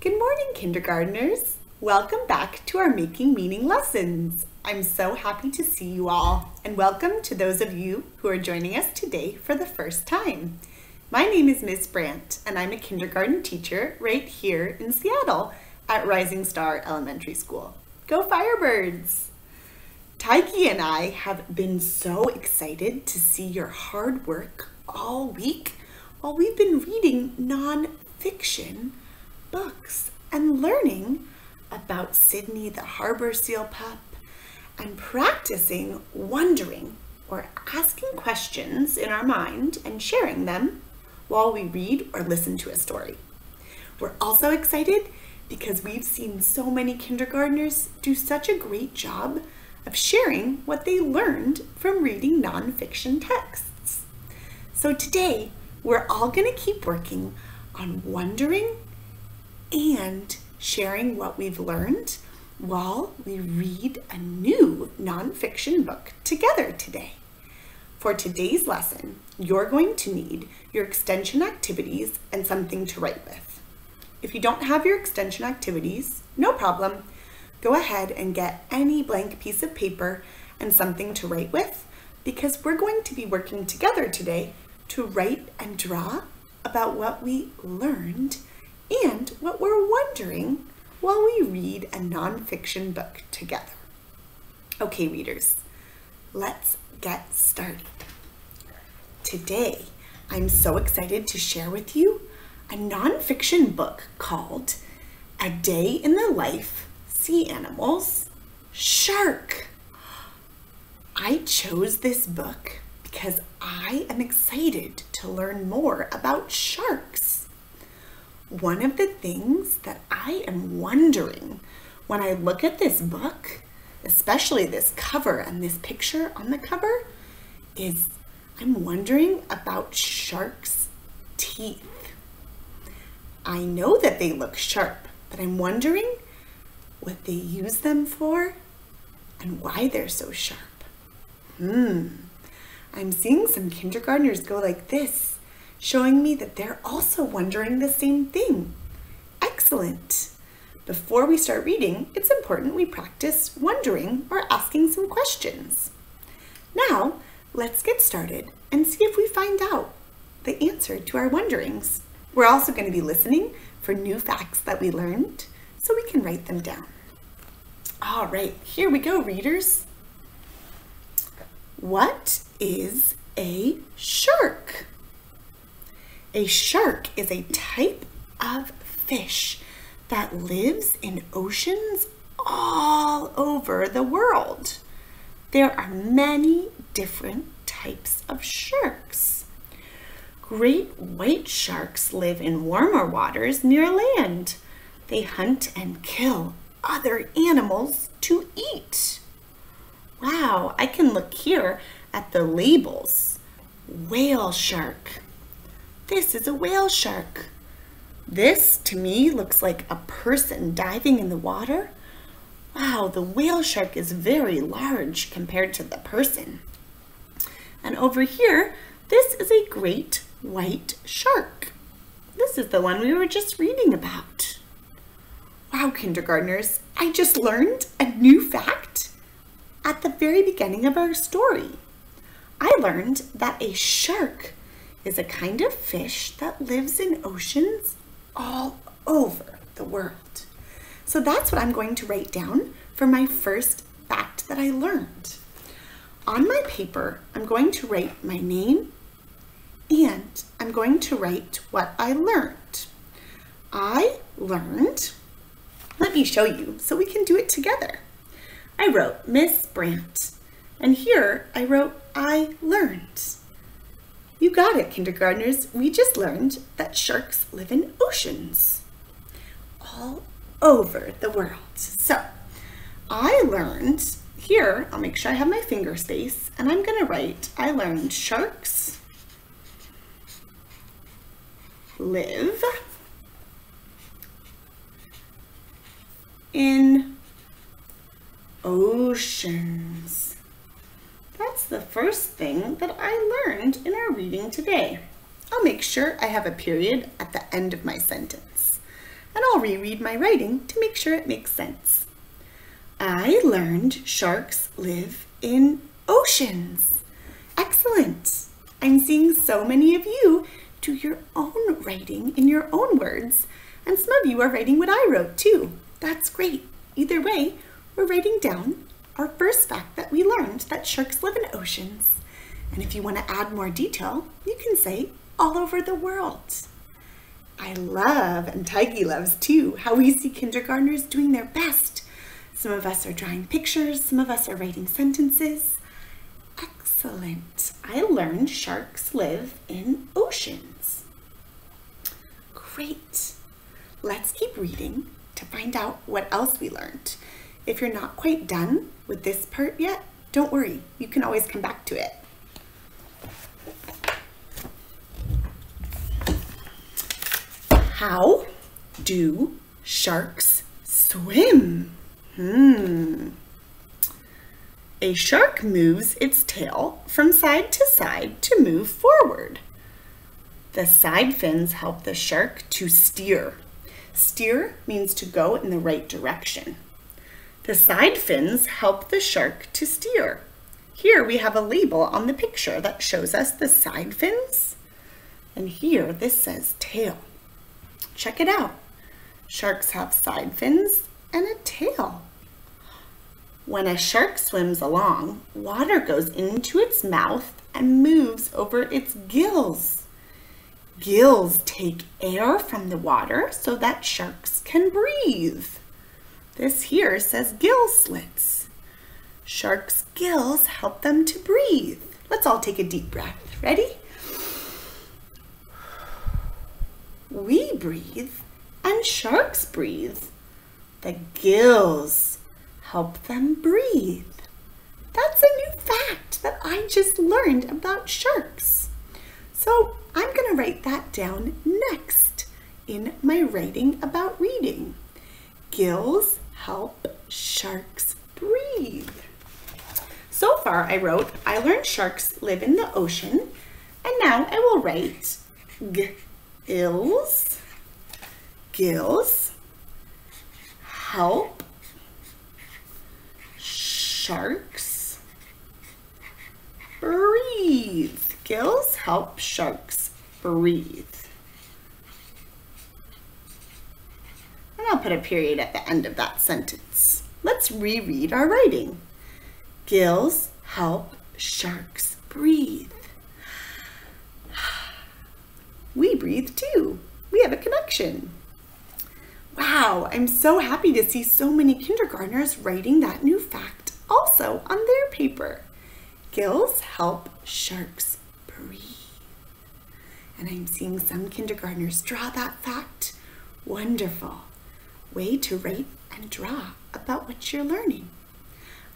Good morning, kindergartners. Welcome back to our Making Meaning lessons. I'm so happy to see you all, and welcome to those of you who are joining us today for the first time. My name is Ms. Brandt, and I'm a kindergarten teacher right here in Seattle at Rising Star Elementary School. Go Firebirds! Tiggy and I have been so excited to see your hard work all week while we've been reading non-fiction books and learning about Sydney the harbor seal pup and practicing wondering or asking questions in our mind and sharing them while we read or listen to a story. We're also excited because we've seen so many kindergartners do such a great job of sharing what they learned from reading nonfiction texts. So today, we're all going to keep working on wondering and sharing what we've learned while we read a new nonfiction book together today. For today's lesson, you're going to need your extension activities and something to write with. If you don't have your extension activities, no problem. Go ahead and get any blank piece of paper and something to write with because we're going to be working together today to write and draw about what we learned and what we're wondering while we read a nonfiction book together. Okay, readers, let's get started. Today, I'm so excited to share with you a nonfiction book called A Day in the Life Sea Animals Shark. I chose this book because I am excited to learn more about sharks. One of the things that I am wondering when I look at this book, especially this cover and this picture on the cover, is I'm wondering about sharks' teeth. I know that they look sharp, but I'm wondering what they use them for and why they're so sharp. Hmm. I'm seeing some kindergartners go like this, showing me that they're also wondering the same thing. Excellent. Before we start reading, it's important we practice wondering or asking some questions. Now, let's get started and see if we find out the answer to our wonderings. We're also going to be listening for new facts that we learned so we can write them down. All right, here we go, readers. What is a shark? A shark is a type of fish that lives in oceans all over the world. There are many different types of sharks. Great white sharks live in warmer waters near land. They hunt and kill other animals to eat. Wow, I can look here at the labels. Whale shark. This is a whale shark. This, to me, looks like a person diving in the water. Wow, the whale shark is very large compared to the person. And over here, this is a great white shark. This is the one we were just reading about. Wow, kindergartners, I just learned a new fact at the very beginning of our story. I learned that a shark is a kind of fish that lives in oceans all over the world. So that's what I'm going to write down for my first fact that I learned. On my paper, I'm going to write my name and I'm going to write what I learned. I learned, let me show you so we can do it together. I wrote Miss Brandt. And here I wrote I learned. You got it, kindergartners. We just learned that sharks live in oceans all over the world. So I learned here, I'll make sure I have my finger space, and I'm gonna write, I learned sharks live in oceans. The first thing that I learned in our reading today. I'll make sure I have a period at the end of my sentence. and I'll reread my writing to make sure it makes sense. I learned sharks live in oceans. Excellent. I'm seeing so many of you do your own writing in your own words, and some of you are writing what I wrote too. That's great. Either way, we're writing down our first fact that we learned that sharks live in oceans. And if you want to add more detail, you can say all over the world. I love, and Tiggy loves too, how we see kindergartners doing their best. Some of us are drawing pictures, some of us are writing sentences. Excellent. I learned sharks live in oceans. Great. Let's keep reading to find out what else we learned. If you're not quite done with this part yet, don't worry. You can always come back to it. How do sharks swim? Hmm. A shark moves its tail from side to side to move forward. The side fins help the shark to steer. Steer means to go in the right direction. The side fins help the shark to steer. Here we have a label on the picture that shows us the side fins. And here this says tail. Check it out. Sharks have side fins and a tail. When a shark swims along, water goes into its mouth and moves over its gills. Gills take air from the water so that sharks can breathe. This here says gill slits. Sharks' gills help them to breathe. Let's all take a deep breath. Ready? We breathe and sharks breathe. The gills help them breathe. That's a new fact that I just learned about sharks. So I'm going to write that down next in my writing about reading. Gills help sharks breathe. So far I wrote, I learned sharks live in the ocean, and now I will write gills, gills, help, sharks, breathe. Gills help sharks breathe. And I'll put a period at the end of that sentence. Let's reread our writing. Gills help sharks breathe. We breathe too. We have a connection. Wow, I'm so happy to see so many kindergartners writing that new fact also on their paper. Gills help sharks breathe. And I'm seeing some kindergartners draw that fact. Wonderful. Way to write and draw about what you're learning.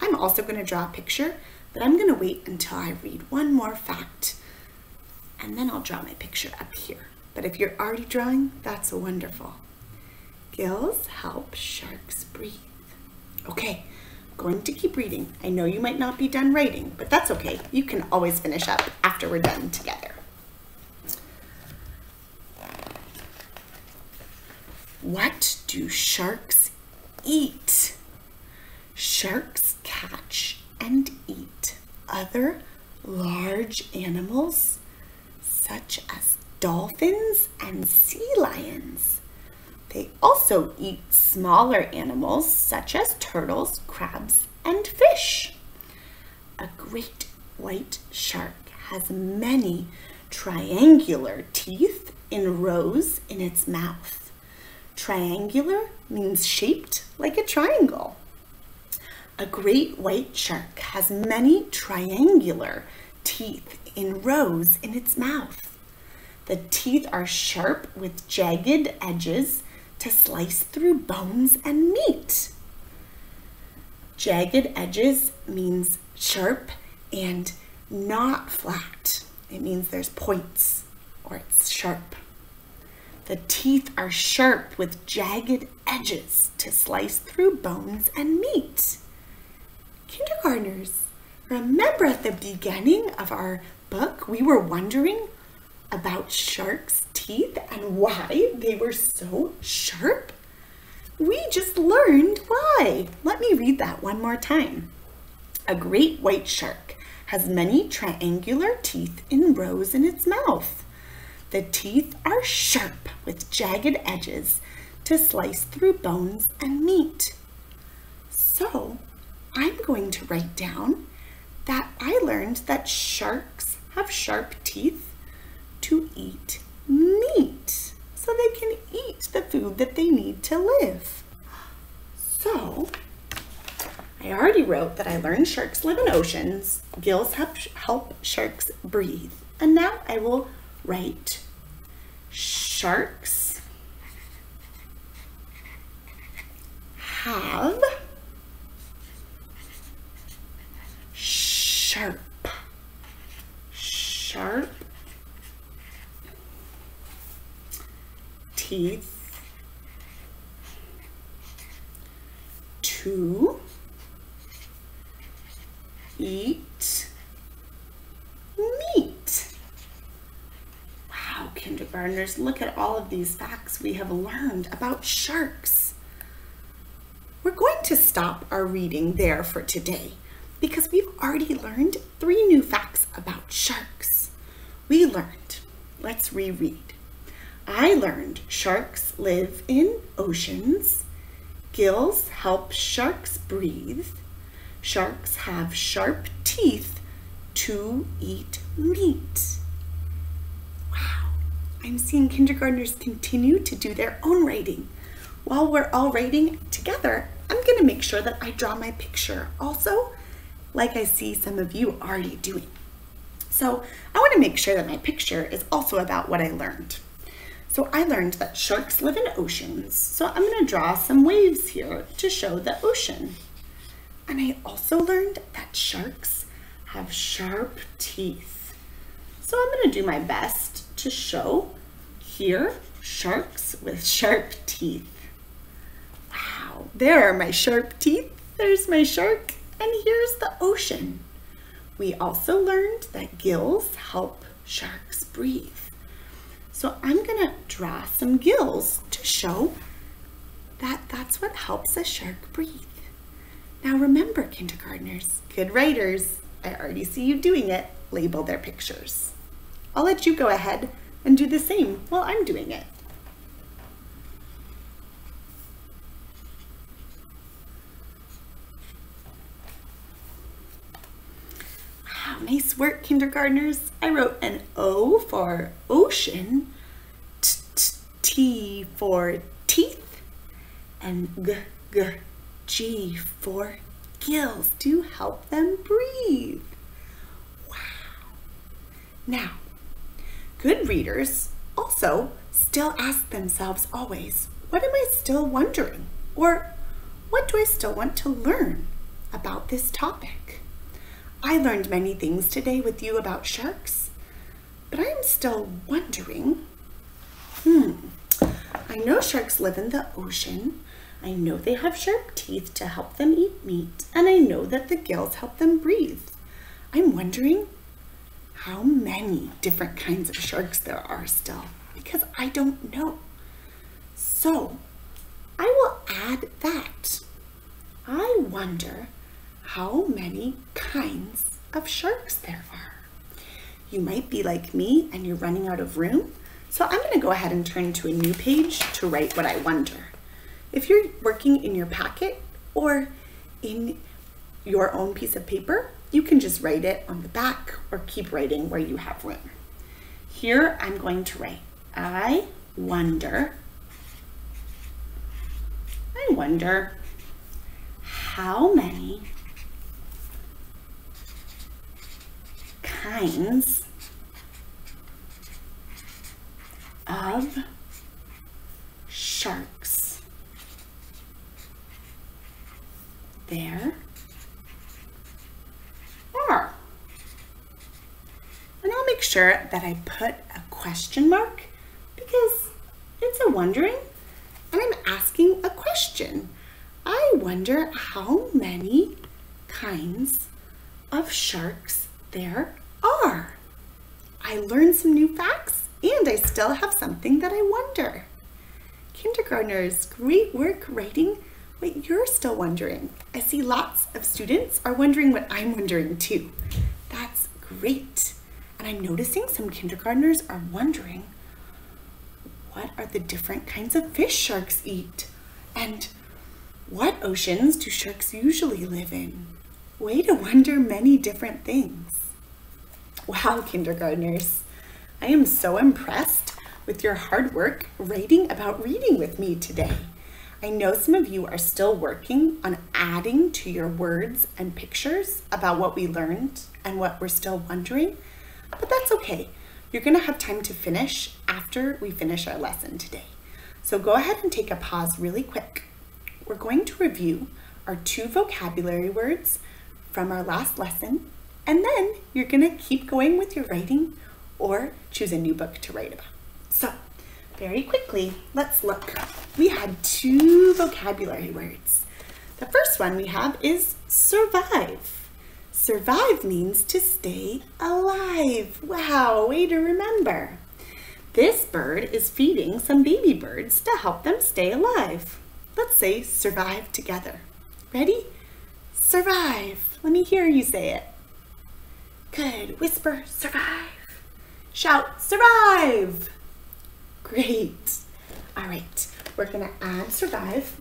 I'm also going to draw a picture, but I'm going to wait until I read one more fact and then I'll draw my picture up here. But if you're already drawing, that's wonderful. Gills help sharks breathe. Okay, going to keep reading. I know you might not be done writing, but that's okay. You can always finish up after we're done together. What do sharks eat? Sharks catch and eat other large animals such as dolphins and sea lions. They also eat smaller animals such as turtles, crabs, and fish. A great white shark has many triangular teeth in rows in its mouth. Triangular means shaped like a triangle. A great white shark has many triangular teeth in rows in its mouth. The teeth are sharp with jagged edges to slice through bones and meat. Jagged edges means sharp and not flat. It means there's points or it's sharp. The teeth are sharp with jagged edges to slice through bones and meat. Kindergartners, remember at the beginning of our book, we were wondering about sharks' teeth? and why they were so sharp? We just learned why. Let me read that one more time. A great white shark has many triangular teeth in rows in its mouth. The teeth are sharp with jagged edges to slice through bones and meat. So I'm going to write down that I learned that sharks have sharp teeth to eat meat so they can eat the food that they need to live. So I already wrote that I learned sharks live in oceans, gills help, help sharks breathe. And now I will write sharks have sharp, sharp teeth to eat meat. Kindergartners, look at all of these facts we have learned about sharks. We're going to stop our reading there for today because we've already learned three new facts about sharks. We learned, let's reread. I learned sharks live in oceans. Gills help sharks breathe. Sharks have sharp teeth to eat meat. I'm seeing kindergartners continue to do their own writing. While we're all writing together, I'm gonna make sure that I draw my picture also, like I see some of you already doing. So I wanna make sure that my picture is also about what I learned. So I learned that sharks live in oceans. So I'm gonna draw some waves here to show the ocean. And I also learned that sharks have sharp teeth. So I'm gonna do my best to show here sharks with sharp teeth. Wow, there are my sharp teeth. There's my shark, and here's the ocean. We also learned that gills help sharks breathe. So I'm gonna draw some gills to show that that's what helps a shark breathe. Now remember, kindergartners, good writers, I already see you doing it, label their pictures. I'll let you go ahead and do the same while I'm doing it. Wow, nice work, kindergartners. I wrote an O for ocean, t, t, T for teeth, and G, G, G for gills to help them breathe. Wow. Now, good readers also still ask themselves always, what am I still wondering? Or what do I still want to learn about this topic? I learned many things today with you about sharks, but I'm still wondering, hmm, I know sharks live in the ocean. I know they have sharp teeth to help them eat meat, and I know that the gills help them breathe. I'm wondering how many different kinds of sharks there are still, because I don't know. So I will add that. I wonder how many kinds of sharks there are. You might be like me and you're running out of room. So I'm gonna go ahead and turn to a new page to write what I wonder. If you're working in your packet or in your own piece of paper, you can just write it on the back or keep writing where you have room. Here I'm going to write, I wonder, I wonder how many kinds of sharks there are. And I'll make sure that I put a question mark because it's a wondering and I'm asking a question. I wonder how many kinds of sharks there are. I learned some new facts And I still have something that I wonder. Kindergartners, great work writing what you're still wondering. I see lots of students are wondering what I'm wondering too. That's great. I'm noticing some kindergartners are wondering what are the different kinds of fish sharks eat? And what oceans do sharks usually live in? Way to wonder many different things. Wow, kindergartners. I am so impressed with your hard work writing about reading with me today. I know some of you are still working on adding to your words and pictures about what we learned and what we're still wondering, but that's okay. You're gonna have time to finish after we finish our lesson today. So go ahead and take a pause really quick. We're going to review our two vocabulary words from our last lesson, and then you're gonna keep going with your writing or choose a new book to write about. So, very quickly, let's look. We had two vocabulary words. The first one we have is survive. Survive means to stay alive. Wow, way to remember. This bird is feeding some baby birds to help them stay alive. Let's say survive together. Ready? Survive. Let me hear you say it. Good. Whisper, survive. Shout, survive! Great. All right, we're gonna add survive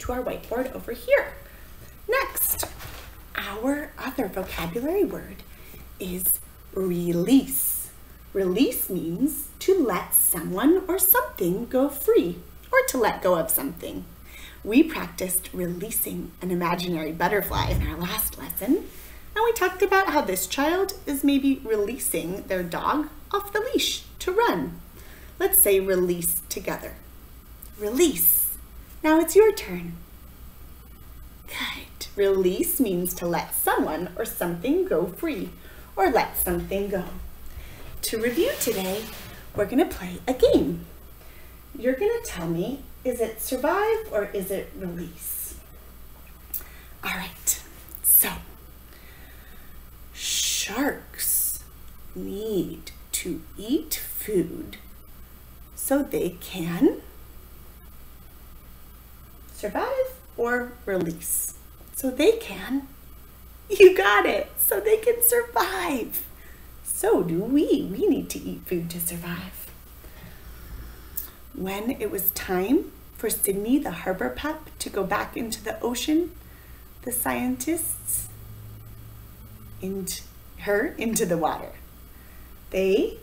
to our whiteboard over here. Next, our other vocabulary word is release. Release means to let someone or something go free or to let go of something. We practiced releasing an imaginary butterfly in our last lesson, and we talked about how this child is maybe releasing their dog off the leash to run. Let's say release together. Release. Now it's your turn. Good. Release means to let someone or something go free or let something go. To review today, we're going to play a game. You're going to tell me, is it survive or is it release? All right, so sharks need to eat food so they can survive or release. So they can, you got it, so they can survive. So do we. We need to eat food to survive. When it was time for Sydney the harbor pup to go back into the ocean, the scientists into her into the water. They,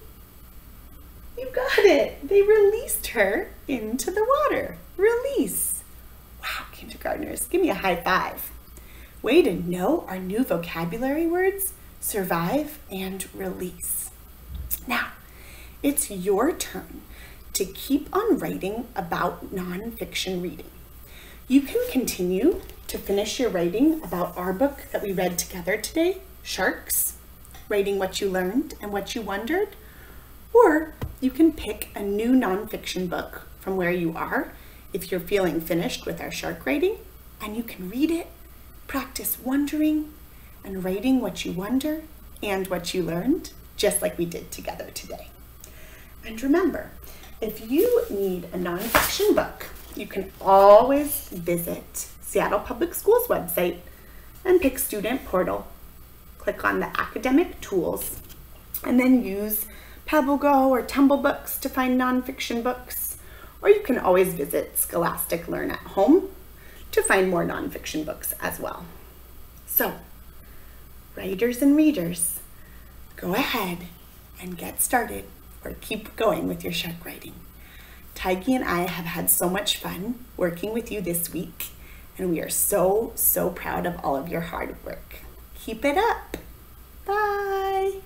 you got it, they released her into the water. Release. Wow, kindergartners, give me a high five. Way to know our new vocabulary words, survive and release. Now, it's your turn to keep on writing about nonfiction reading. You can continue to finish your writing about our book that we read together today, Sharks, writing what you learned and what you wondered, or you can pick a new nonfiction book from where you are if you're feeling finished with our shark writing, and you can read it, practice wondering and writing what you wonder and what you learned, just like we did together today. And remember, if you need a nonfiction book, you can always visit Seattle Public Schools website and pick Student Portal. Click on the academic tools, and then use PebbleGo or Tumblebooks to find nonfiction books, or you can always visit Scholastic Learn at Home to find more nonfiction books as well. So, writers and readers, go ahead and get started or keep going with your shark writing. Tiggy and I have had so much fun working with you this week, and we are so, so proud of all of your hard work. Keep it up. Bye.